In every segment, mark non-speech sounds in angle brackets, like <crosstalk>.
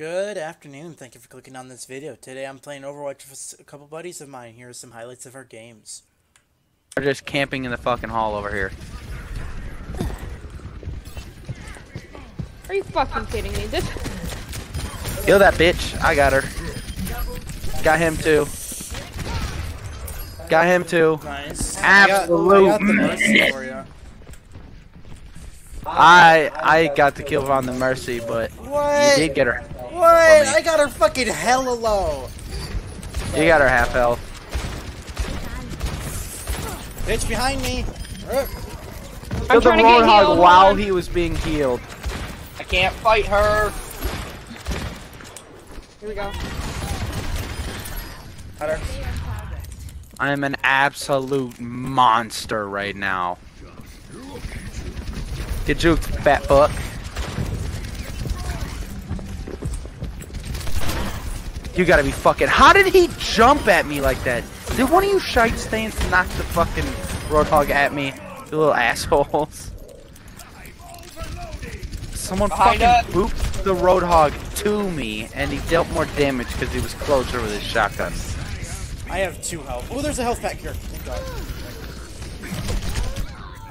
Good afternoon. Thank you for clicking on this video. Today I'm playing Overwatch with a couple buddies of mine. Here are some highlights of our games. We're just camping in the fucking hall over here. Are you fucking kidding me? This Kill that bitch. I got her. Got him too. Got him too. Nice. Absolute I got, I got the mercy for. I I got the kill on the mercy, but What? you did get her. What? I got her fucking hella low. You got her half health. Bitch behind me. Killed the trying to get Roadhog healed, while he was being healed. I can't fight her. Here we go. Got her. I am an absolute monster right now. Get juked, fat fuck. You gotta be fucking. How did he jump at me like that? Did one of you shite stains knock the fucking roadhog at me? You little assholes. Someone Behind fucking us. booped the roadhog to me, and he dealt more damage because he was closer with his shotgun. I have two health. Oh, there's a health pack here. Thank God.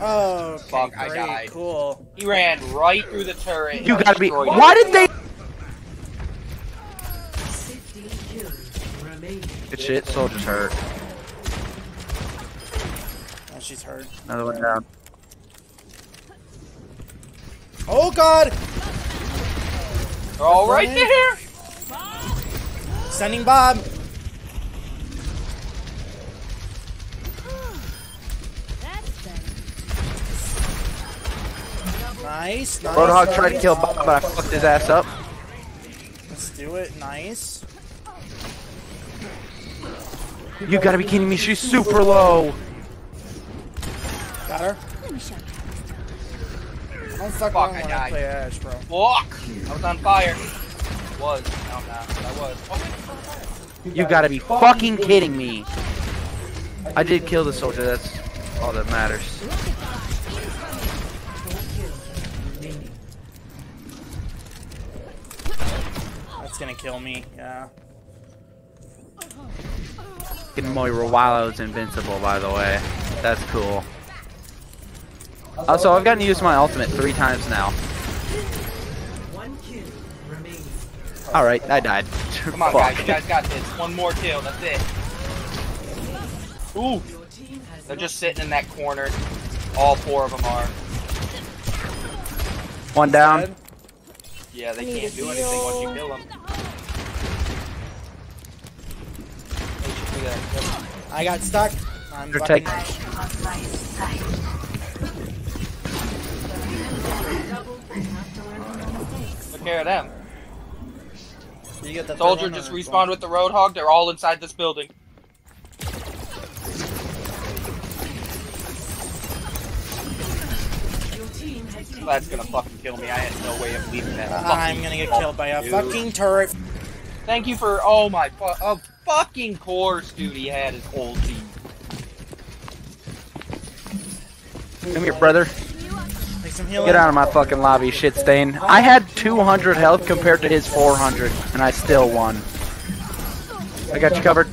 Oh, okay, Fuck, I great, died. cool. He ran right through the turret. You gotta be. destroyed Why did they? Shit. Soldier's hurt. Oh, she's hurt. Another one down. Oh God! They're all right there. Sending Bob. Nice, nice. Roadhog tried to kill Bob, but I fucked his ass up. Let's do it. Nice. You gotta be kidding me. She's super low. Got her. Don't fuck Fuck, around I when I died. play Ashe, bro. Walk. I was on fire. Was. No, I'm not. but I was. Oh, You gotta be fucking kidding me. I did kill the soldier. That's all that matters. That's gonna kill me. Yeah. Fucking Moira Wallow's invincible, by the way. That's cool. Also, I've gotten to use my ultimate three times now. Alright, I died. Come on, guys. You guys got this. One more kill. That's it. Ooh. They're just sitting in that corner. All four of them are. One down. Yeah, they can't do anything once you kill them. They should do that. I got stuck. I'm You're fucking. taking- Took care of them. You get the Soldier just or- respawned with the Roadhog. They're all inside this building. That's gonna fucking kill me. I had no way of leaving that. I'm gonna get killed by a dude. fucking turret. Thank you for oh my fu- a fucking course, dude. He had his whole team. Come here, brother. Take some healing. Get out of my fucking lobby, shit stain. I had 200 health compared to his 400, and I still won. I got you covered.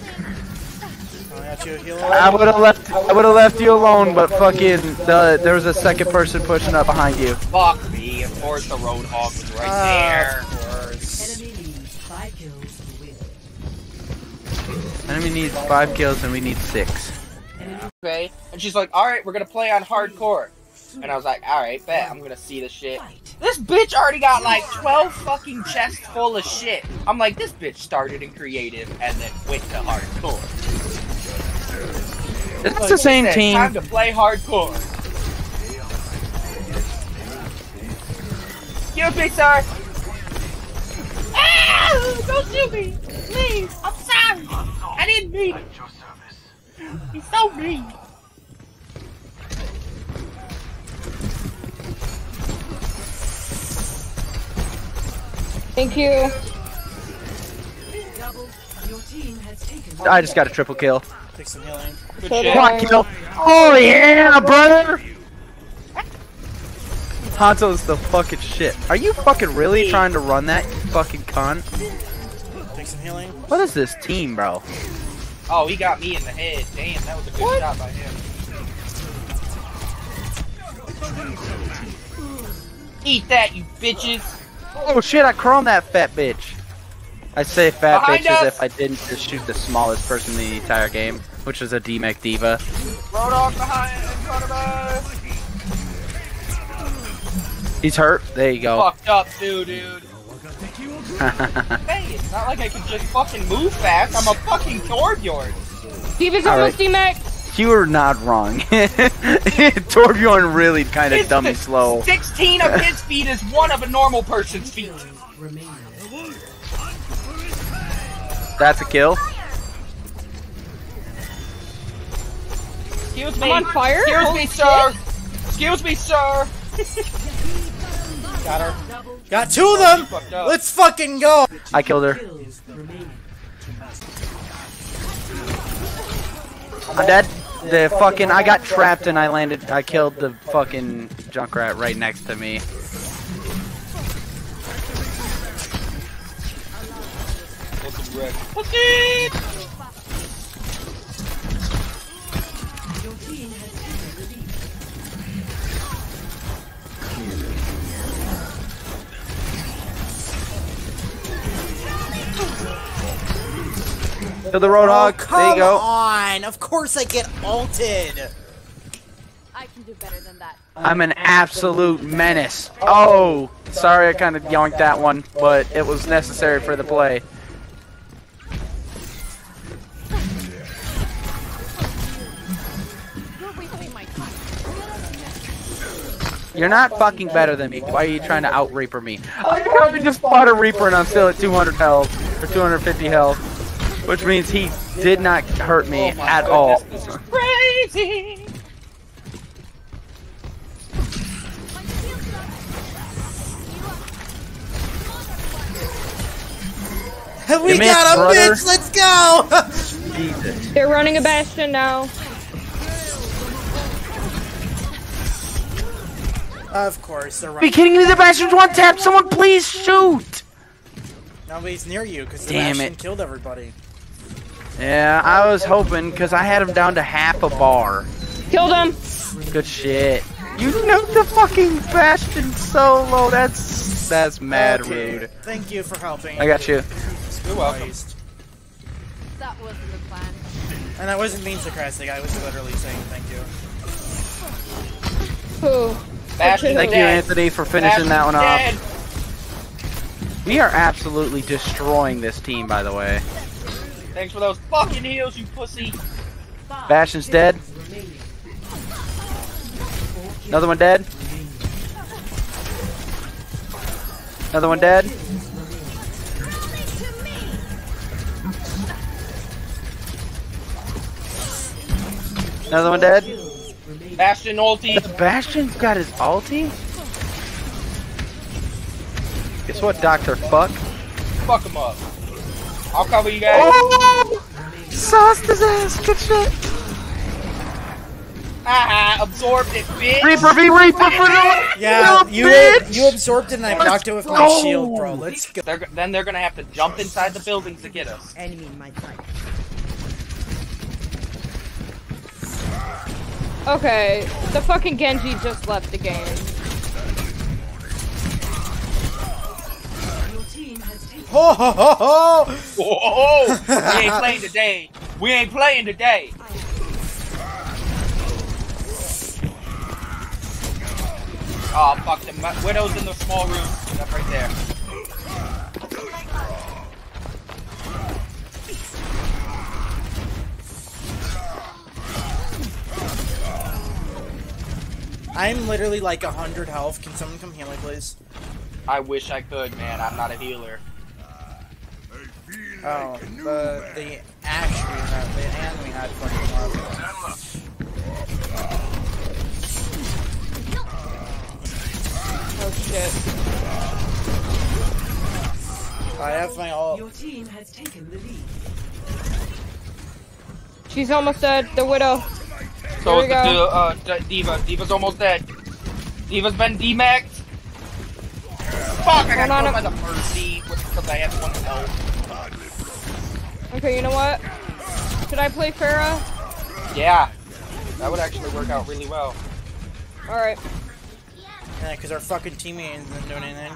I got you a healer. I would have left. I would have left you alone, but fucking the, there was a second person pushing up behind you. Fuck me. Of course, the Roadhog was right Ah, there. Enemy needs five kills, and we need six. Okay, and she's like, "All right, we're gonna play on hardcore." And I was like, "All right, bet I'm gonna see the shit." This bitch already got like 12 fucking chests full of shit. I'm like, this bitch started in creative and then went to hardcore. It's the same Said, team. Time to play hardcore. Big sir. Ah! Don't shoot me, please. I'm sorry. I didn't mean it. He's so mean. Thank you. Your team has taken I just got a triple kill. Take some healing. Good So shit. Quad kill. Oh yeah, brother. Hanzo's the fucking shit. Are you fucking really trying to run that, you fucking cunt? Some healing. What is this team, bro? Oh, he got me in the head. Damn, that was a good What? shot by him. Eat that, you bitches! Oh shit, I croned that fat bitch. I say fat Behind bitch as if I didn't just shoot the smallest person in the entire game, which was a DMAC D.Va. Roadhog behind, in front of us! He's hurt. There you go. Fucked up, dude, dude. Hey, it's not like I can just fucking move fast. I'm a fucking Torbjorn. D.Va's All almost right. D-Mac. you were not wrong. <laughs> Torbjorn really kind of His- dummy slow. 16 of his feet is one of a normal person's feet. That's a kill. Excuse me. I'm on fire? Excuse Holy me, sir. Excuse me, sir. <laughs> Got her. Got two of them! Let's fucking go! I killed her. Kills. I'm dead. The fucking I got trapped and I landed. I killed the fucking Junkrat right next to me. Looking red. To the Roadhog. Oh, come there you go. on! Of course I get ulted! I can do better than that. I'm an absolute menace. Oh, sorry I kind of yoinked that one, but it was necessary for the play. You're wasting my time. You're not fucking better than me. Why are you trying to out Reaper me? I probably just fought a Reaper and I'm still at 200 health or 250 health, which means he did not hurt me Oh my at all. goodness, This is crazy. We You missed, got a brother. bitch! Let's go! Jesus. They're running a Bastion now. of course, they're Are you right. kidding me? The Bastion's one tap. Someone please shoot. Nobody's near you because the Damn Bastion it. killed everybody. Yeah, I was hoping because I had him down to half a bar. Killed him. Good shit. You nuked the fucking Bastion so low. That's that's mad Okay, rude. Thank you for helping. I got you. You're welcome. That wasn't the plan. And I wasn't being sarcastic, I was literally saying thank you. Who? Bastion Thank you, dead. Anthony, for finishing that one Bastion's off. We are absolutely destroying this team, by the way. Thanks for those fucking heals, you pussy. Bastion's dead. Another one dead. Another one dead. Another one dead. Bastion ulti. Bastion's got his ulti? Guess what, Dr. Fuck? Fuck him up. I'll cover you guys. Oh! Sauced his ass, good shit. Haha, absorbed it, bitch. Reaper, be Reaper for the Yeah, little you bitch! you absorbed it and I blocked it with my shield, bro. Let's go. They're, then they're gonna have to jump inside the buildings to get us. Enemy in my sight. Okay, the fucking Genji just left the game. Your team has taken Ho ho ho ho! Whoa, we ain't playing today. We ain't playing today. Oh fuck them widows in the small room. That right there. I'm literally like a hundred health. Can someone come heal me, please? I wish I could, man. I'm not a healer. Oh, the the ash we had, the hand we had fucking left. Oh shit. I have my ult. Your team has taken the lead. She's almost dead. The widow. So There is we the go. uh, D- D.Va. D.Va's almost dead. D.Va's been demacked. Fuck, I got Hold on, killed by I'm- the Mercy because I had one health. Okay, you know what? Should I play Pharah? Yeah, that would actually work out really well. Alright. Yeah, because our fucking teammate isn't doing anything.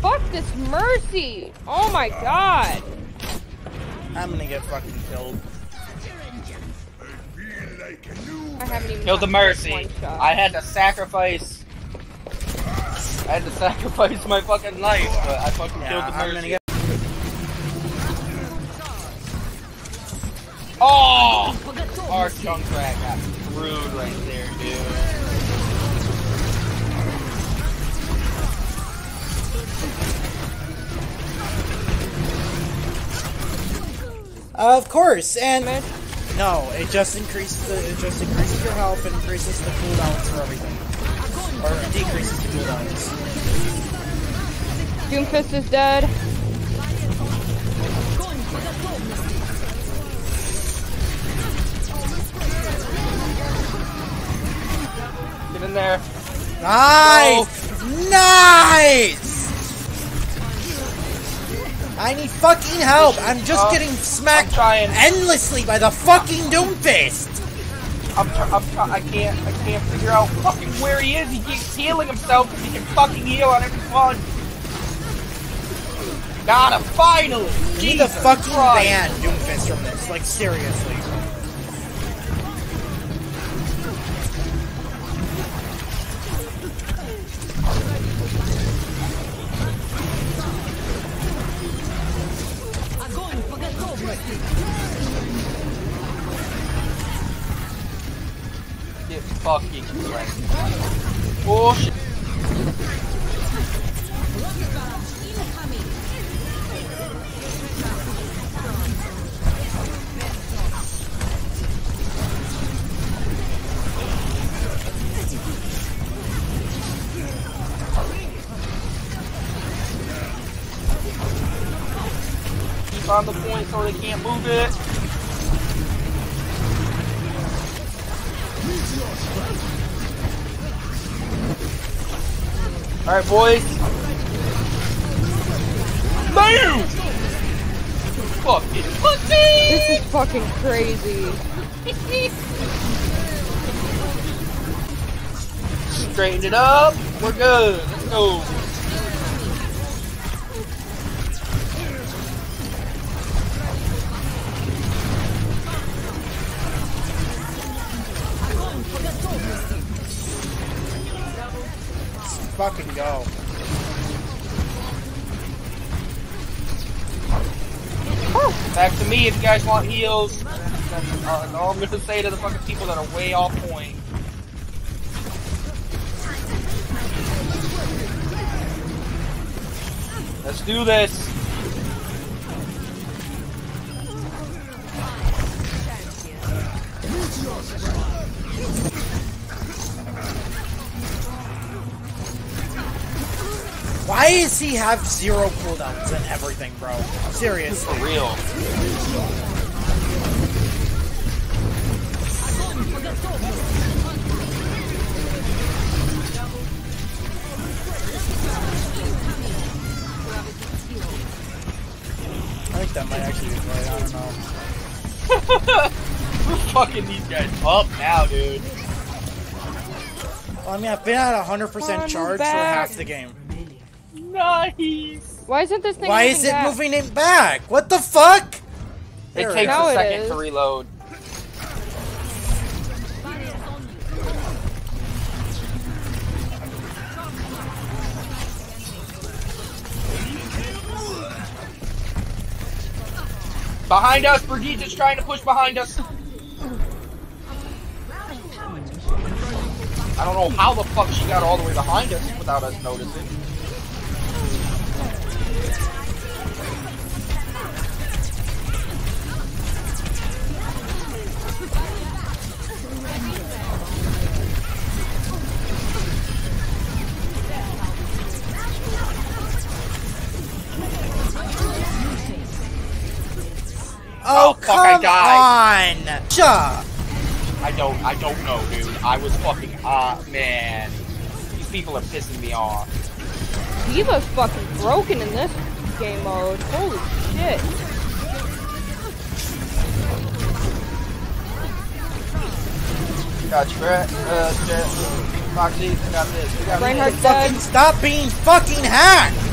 Fuck this Mercy! Oh my god! I'm gonna get fucking killed. I haven't even Killed the Mercy. one shot. I had to sacrifice. I had to sacrifice my fucking life, but I fucking Yeah, killed the I'm Mercy. gonna get. Oh! Our Junkrat got screwed right there, dude. Of course, and Mid. No, it just increases the it just increases your health and increases the cooldowns for everything, or decreases the cooldowns. Doomfist is dead. Get in there. Nice, nice. I need fucking help. I'm just Oh, getting smacked endlessly by the fucking Doomfist. I'm, tr- I'm try- I can't, I can't figure out fucking where he is. He keeps healing himself because he can fucking heal on every one. Got him, finally! I need Jesus fucking Christ. ban Doomfist from this. Like seriously. On the point so they can't move it. Alright, boys. Move! Fucking pussy! This is fucking crazy. Straighten it up. We're good. Let's go. Fucking go. Back to me if you guys want heals. That's uh, all I'm gonna say to the fucking people that are way off point. Let's do this. Why does he have zero cooldowns and everything, bro? Seriously. For real. I think that might actually be right. I don't know. <laughs> We're fucking these guys up now, dude. Well, I mean, I've been at 100% I'm charge for half the game. Nice. Why isn't this thing Why is it back? moving it back? What the fuck? It There takes go. Now a second to reload. Behind us, Brigitte is trying to push behind us. I don't know how the fuck she got all the way behind us without us noticing. Fuck I come died? on! Shut I don't, I don't know, dude. I was fucking, ah, man. These people are pissing me off. D.Va's fucking broken in this game mode. Holy shit. Got you, Brett. Uh, Jet. Foxy, got this. We got this. dead. Fucking stop being fucking hacked!